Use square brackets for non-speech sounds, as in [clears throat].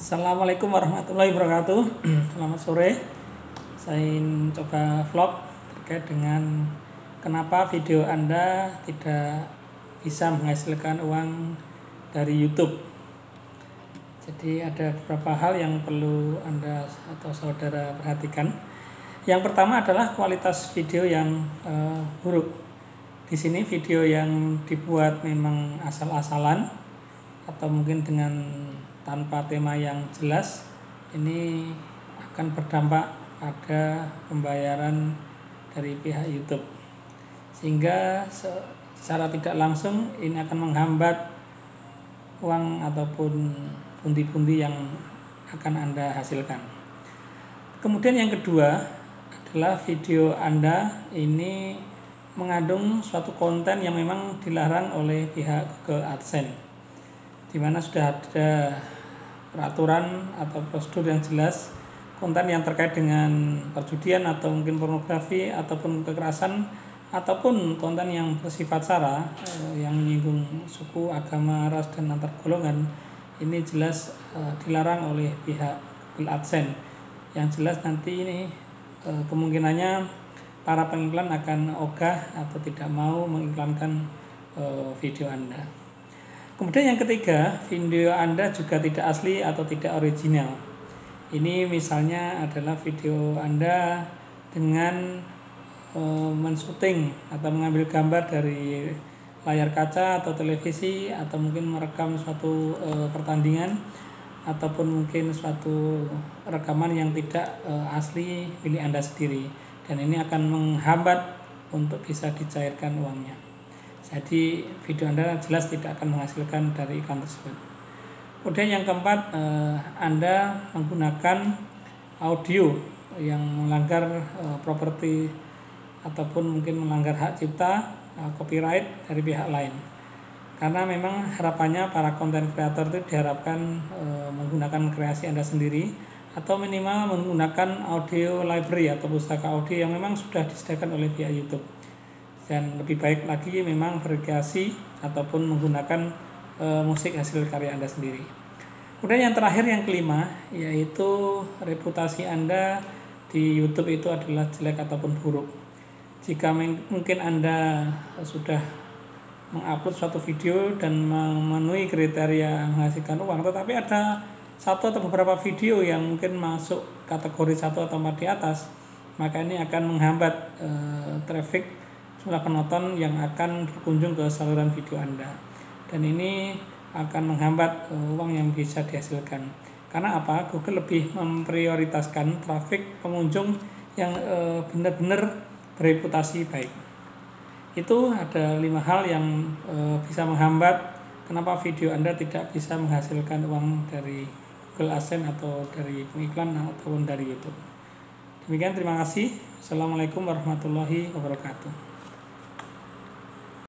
Assalamualaikum warahmatullahi wabarakatuh. [clears throat] Selamat sore. Saya ingin coba vlog terkait dengan kenapa video Anda tidak bisa menghasilkan uang dari YouTube. Jadi ada beberapa hal yang perlu Anda atau saudara perhatikan. Yang pertama adalah kualitas video yang uh, buruk. Di sini video yang dibuat memang asal-asalan atau mungkin dengan tanpa tema yang jelas ini akan berdampak pada pembayaran dari pihak YouTube sehingga secara tidak langsung ini akan menghambat uang ataupun pundi-pundi yang akan Anda hasilkan. Kemudian yang kedua adalah video Anda ini mengandung suatu konten yang memang dilarang oleh pihak Google AdSense di mana sudah ada peraturan atau prosedur yang jelas konten yang terkait dengan perjudian atau mungkin pornografi ataupun kekerasan ataupun konten yang bersifat sara eh, yang menyinggung suku, agama, ras dan antar golongan ini jelas eh, dilarang oleh pihak Google AdSense. Yang jelas nanti ini eh, kemungkinannya para pengiklan akan ogah atau tidak mau mengiklankan video Anda. Kemudian yang ketiga, video Anda juga tidak asli atau tidak original. Ini misalnya adalah video Anda dengan e, atau mengambil gambar dari layar kaca atau televisi atau mungkin merekam suatu e, pertandingan ataupun mungkin suatu rekaman yang tidak e, asli milik Anda sendiri dan ini akan menghambat untuk bisa dicairkan uangnya. Jadi video Anda jelas tidak akan menghasilkan dari iklan tersebut. Kemudian yang keempat, eh, Anda menggunakan audio yang melanggar eh, properti ataupun mungkin melanggar hak cipta, eh, copyright dari pihak lain. Karena memang harapannya para konten kreator itu diharapkan menggunakan kreasi Anda sendiri atau minimal menggunakan audio library atau pustaka audio yang memang sudah disediakan oleh pihak YouTube dan lebih baik lagi memang berkreasi ataupun menggunakan e, musik hasil karya Anda sendiri. Kemudian yang terakhir yang kelima yaitu reputasi Anda di YouTube itu adalah jelek ataupun buruk. Jika mungkin Anda sudah mengupload suatu video dan memenuhi kriteria menghasilkan uang, tetapi ada satu atau beberapa video yang mungkin masuk kategori satu atau empat di atas, maka ini akan menghambat e, traffic jumlah penonton yang akan berkunjung ke saluran video Anda. Dan ini akan menghambat uh, uang yang bisa dihasilkan. Karena apa? Google lebih memprioritaskan trafik pengunjung yang uh, benar-benar bereputasi baik. Itu ada lima hal yang uh, bisa menghambat kenapa video Anda tidak bisa menghasilkan uang dari Google AdSense atau dari pengiklan ataupun dari YouTube. Demikian terima kasih. Assalamualaikum warahmatullahi wabarakatuh.